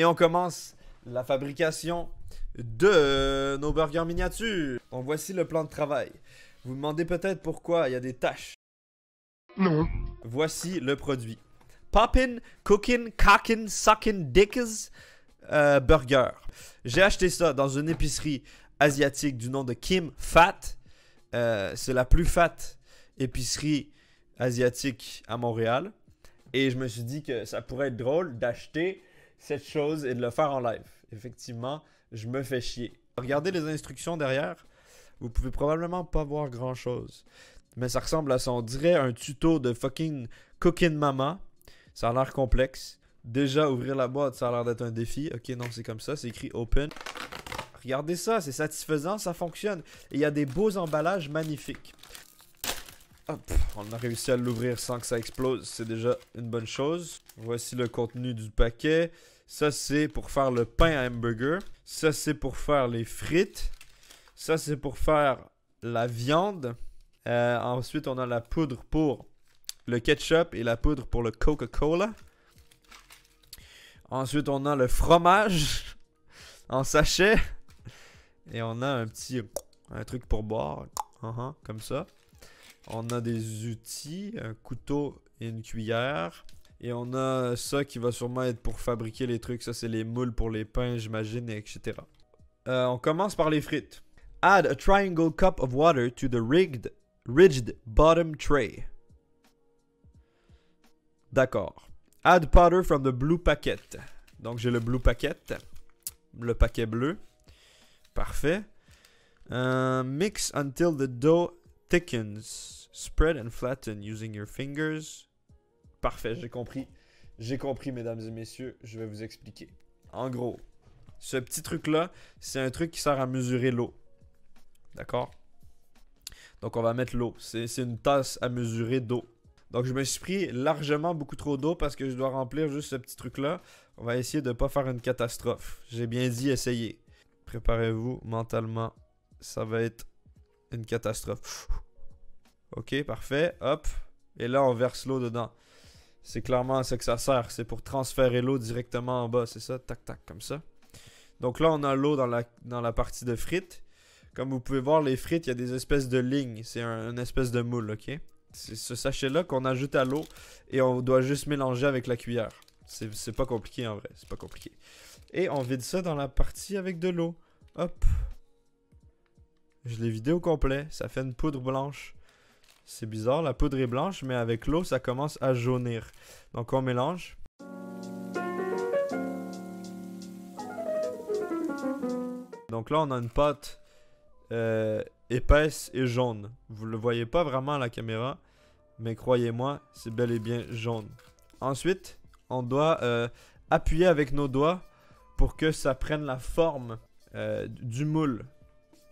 Et on commence la fabrication de nos burgers miniatures. Donc voici le plan de travail. Vous vous demandez peut-être pourquoi il y a des taches. Non. Voici le produit. Poppin, Cookin, Cockin, Suckin, Dickers euh, Burger. J'ai acheté ça dans une épicerie asiatique du nom de Kim Fat. Euh, c'est la plus fat épicerie asiatique à Montréal. Et je me suis dit que ça pourrait être drôle d'acheter cette chose et de le faire en live. Effectivement, je me fais chier. Regardez les instructions derrière. Vous pouvez probablement pas voir grand chose. Mais ça ressemble à ça. On dirait un tuto de fucking Cooking Mama. Ça a l'air complexe. Déjà, ouvrir la boîte, ça a l'air d'être un défi. Ok, non, c'est comme ça. C'est écrit Open. Regardez ça, c'est satisfaisant, ça fonctionne. Et il y a des beaux emballages magnifiques. Hop, on a réussi à l'ouvrir sans que ça explose. C'est déjà une bonne chose. Voici le contenu du paquet. Ça, c'est pour faire le pain à hamburger. Ça, c'est pour faire les frites. Ça, c'est pour faire la viande. Euh, ensuite, on a la poudre pour le ketchup et la poudre pour le Coca-Cola. Ensuite, on a le fromage en sachet. Et on a un petit truc pour boire. Uh-huh, comme ça. On a des outils, un couteau et une cuillère. Et on a ça qui va sûrement être pour fabriquer les trucs. Ça, c'est les moules pour les pains, j'imagine, etc. Euh, on commence par les frites. Add a triangle cup of water to the rigged, bottom tray. D'accord. Add powder from the blue packet. Donc j'ai le blue packet. Le paquet bleu. Parfait. Euh, mix until the dough thickens. Spread and flatten using your fingers. Parfait, j'ai compris. J'ai compris, mesdames et messieurs. Je vais vous expliquer. En gros, ce petit truc-là, c'est un truc qui sert à mesurer l'eau. D'accord? Donc on va mettre l'eau. C'est une tasse à mesurer d'eau. Donc je me suis pris largement beaucoup trop d'eau parce que je dois remplir juste ce petit truc-là. On va essayer de ne pas faire une catastrophe. J'ai bien dit essayer. Préparez-vous mentalement. Ça va être une catastrophe. Ok, parfait. Hop. Et là, on verse l'eau dedans. C'est clairement ça que ça sert. C'est pour transférer l'eau directement en bas. C'est ça? Tac, tac, comme ça. Donc là, on a l'eau dans la, partie de frites. Comme vous pouvez voir, les frites, il y a des espèces de lignes. C'est un, une espèce de moule, ok? C'est ce sachet-là qu'on ajoute à l'eau et on doit juste mélanger avec la cuillère. C'est pas compliqué en vrai, c'est pas compliqué. Et on vide ça dans la partie avec de l'eau. Hop. Je l'ai vidé au complet, ça fait une poudre blanche. C'est bizarre, la poudre est blanche, mais avec l'eau, ça commence à jaunir. Donc on mélange. Donc là, on a une pâte euh, épaisse et jaune. Vous le voyez pas vraiment à la caméra, mais croyez-moi, c'est bel et bien jaune. Ensuite, on doit euh, appuyer avec nos doigts pour que ça prenne la forme euh, du moule,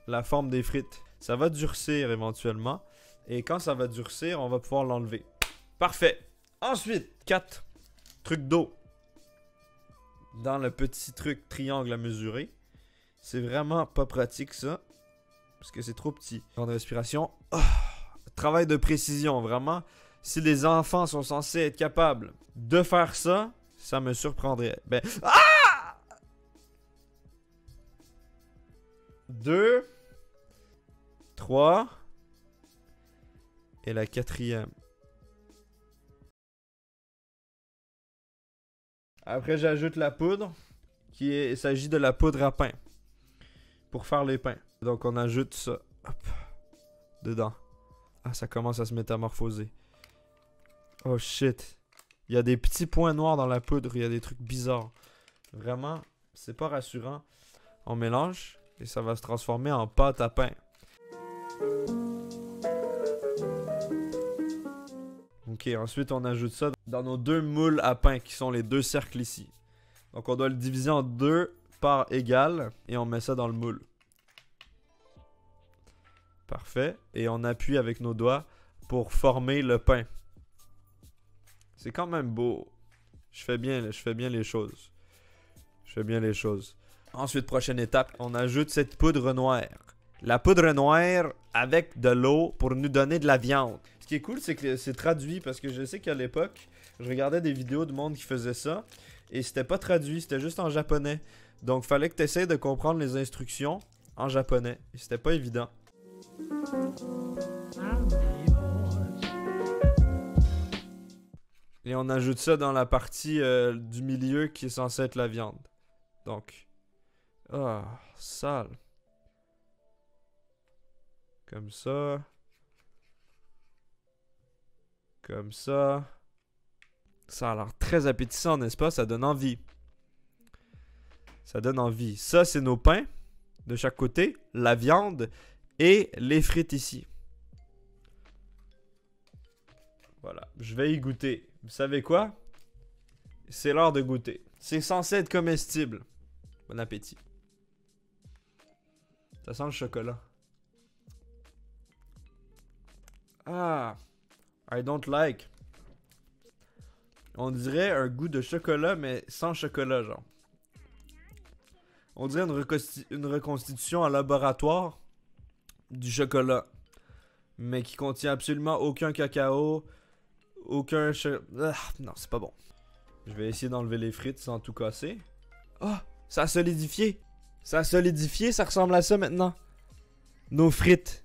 la forme des frites. Ça va durcir éventuellement, et quand ça va durcir, on va pouvoir l'enlever. Parfait. Ensuite, 4 trucs d'eau dans le petit truc triangle à mesurer. C'est vraiment pas pratique ça. Parce que c'est trop petit. Grande respiration. Oh, travail de précision, vraiment. Si les enfants sont censés être capables de faire ça, ça me surprendrait. Ben. Ah! Deux. Trois. Et la quatrième. Après, j'ajoute la poudre. Qui est, il s'agit de la poudre à pain. Pour faire les pains. Donc on ajoute ça. Dedans. Ah, ça commence à se métamorphoser. Oh shit. Il y a des petits points noirs dans la poudre. Il y a des trucs bizarres. Vraiment, c'est pas rassurant. On mélange et ça va se transformer en pâte à pain. Ok, ensuite on ajoute ça dans nos deux moules à pain qui sont les deux cercles ici. Donc on doit le diviser en deux parts égales et on met ça dans le moule. Parfait. Et on appuie avec nos doigts pour former le pain. C'est quand même beau. Je fais bien, je fais bien les choses. Je fais bien les choses. Ensuite, prochaine étape, on ajoute cette poudre noire. La poudre noire avec de l'eau pour nous donner de la viande. Qui est cool, c'est que c'est traduit parce que je sais qu'à l'époque, je regardais des vidéos de monde qui faisait ça. Et c'était pas traduit, c'était juste en japonais. Donc fallait que tu essaies de comprendre les instructions en japonais. Et c'était pas évident. Et on ajoute ça dans la partie euh, du milieu qui est censée être la viande. Donc. Ah, sale. Comme ça. Comme ça. Ça a l'air très appétissant, n'est-ce pas? Ça donne envie. Ça donne envie. Ça, c'est nos pains de chaque côté, la viande et les frites ici. Voilà, je vais y goûter. Vous savez quoi? C'est l'heure de goûter. C'est censé être comestible. Bon appétit. Ça sent le chocolat. Ah, I don't like. On dirait un goût de chocolat, mais sans chocolat, genre. On dirait une, reconstitution en laboratoire du chocolat. Mais qui contient absolument aucun cacao, aucun... Ah, non, c'est pas bon. Je vais essayer d'enlever les frites sans tout casser. Oh, ça a solidifié. Ça a solidifié, ça ressemble à ça maintenant. Nos frites.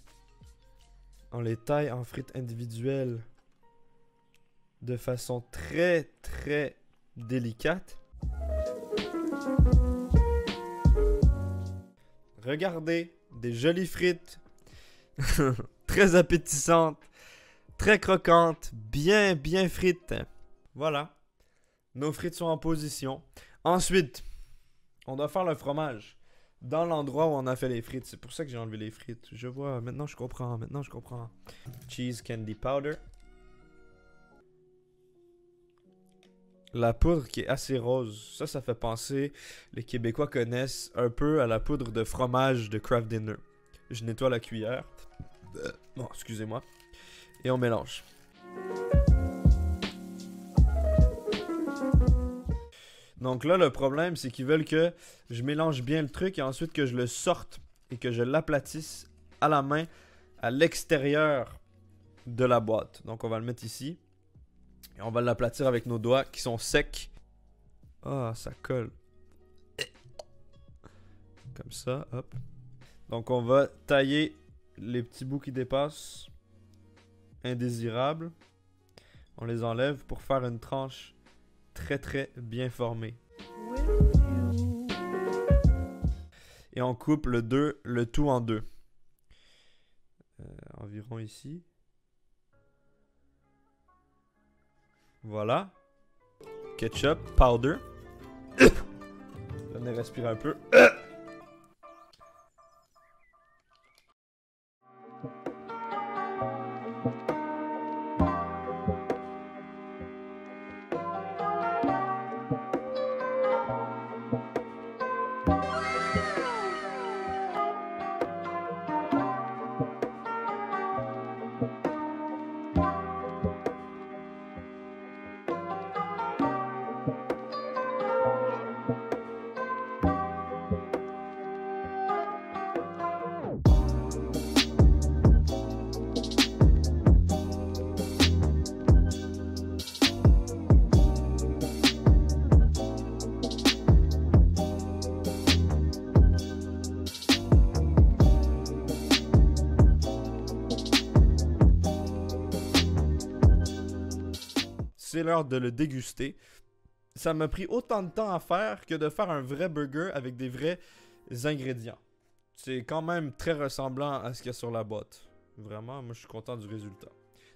On les taille en frites individuelles. De façon très, très délicate. Regardez, des jolies frites. très appétissantes. Très croquantes. Bien, bien frites. Voilà. Nos frites sont en position. Ensuite, on doit faire le fromage dans l'endroit où on a fait les frites. C'est pour ça que j'ai enlevé les frites. Je vois, maintenant je comprends, maintenant je comprends. Cheese candy powder. La poudre qui est assez rose, ça, ça fait penser, les Québécois connaissent un peu à la poudre de fromage de Kraft Dinner. Je nettoie la cuillère. Bon, excusez-moi. Et on mélange. Donc là, le problème, c'est qu'ils veulent que je mélange bien le truc et ensuite que je le sorte et que je l'aplatisse à la main à l'extérieur de la boîte. Donc on va le mettre ici. Et on va l'aplatir avec nos doigts qui sont secs. Ah, ça colle. Comme ça, hop. Donc on va tailler les petits bouts qui dépassent. Indésirables. On les enlève pour faire une tranche très très bien formée. Et on coupe le, tout en deux. Euh, environ ici. Voilà. Ketchup, powder. Venez respirer un peu. c'est l'heure de le déguster. Ça m'a pris autant de temps à faire que de faire un vrai burger avec des vrais ingrédients. C'est quand même très ressemblant à ce qu'il y a sur la boîte. Vraiment, moi je suis content du résultat.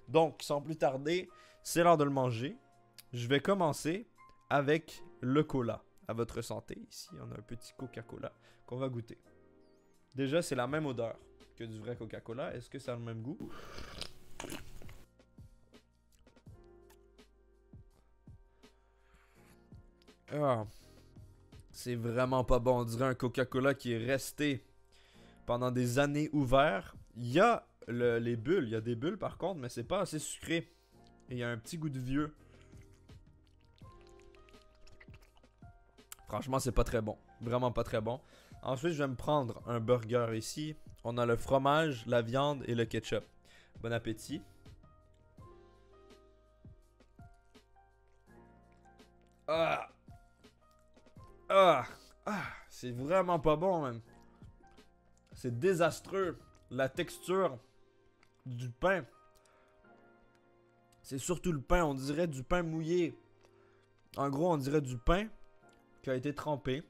Donc, sans plus tarder, c'est l'heure de le manger. Je vais commencer avec le cola. À votre santé. Ici, on a un petit Coca-Cola qu'on va goûter. Déjà, c'est la même odeur que du vrai Coca-Cola. Est-ce que ça a le même goût? Ah. C'est vraiment pas bon. On dirait un Coca-Cola qui est resté pendant des années ouvert. Il y a les bulles, il y a des bulles par contre, mais c'est pas assez sucré. Et il y a un petit goût de vieux. Franchement, c'est pas très bon. Vraiment pas très bon. Ensuite, je vais me prendre un burger ici. On a le fromage, la viande et le ketchup. Bon appétit. Ah Ah, ah, c'est vraiment pas bon, même. C'est désastreux. La texture du pain. C'est surtout le pain. On dirait du pain mouillé. En gros, on dirait du pain qui a été trempé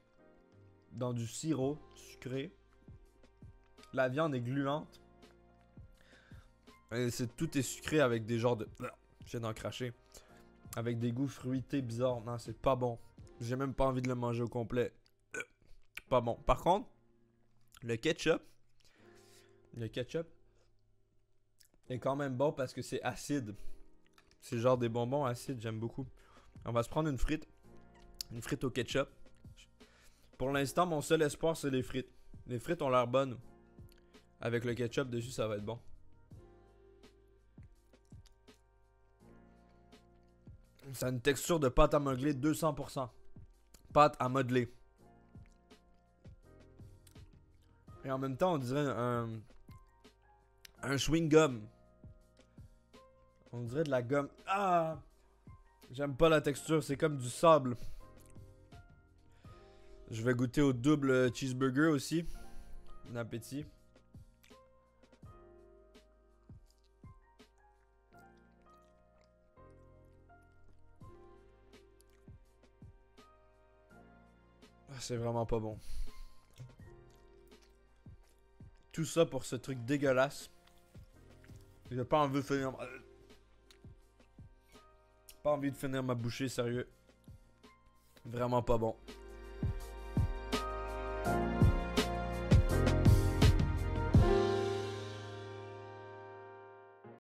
dans du sirop sucré. La viande est gluante. Et c'est tout est sucré avec des genres de. Je viens d'en cracher. Avec des goûts fruités bizarres. Non, c'est pas bon. J'ai même pas envie de le manger au complet. Pas bon. Par contre, le ketchup. Le ketchup est quand même bon parce que c'est acide. C'est genre des bonbons acides, j'aime beaucoup. On va se prendre une frite. Une frite au ketchup. Pour l'instant, mon seul espoir, c'est les frites. Les frites ont l'air bonnes. Avec le ketchup dessus, ça va être bon. Ça a une texture de pâte à modeler 200%. À modeler. Et en même temps, on dirait un. Un chewing-gum. On dirait de la gomme. Ah! J'aime pas la texture, c'est comme du sable. Je vais goûter au double cheeseburger aussi. Bon appétit. C'est vraiment pas bon. Tout ça pour ce truc dégueulasse. J'ai pas envie de finir. ma- Pas envie de finir ma bouchée, sérieux. Vraiment pas bon.